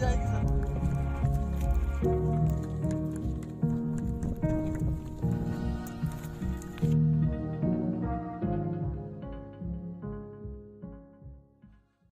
在。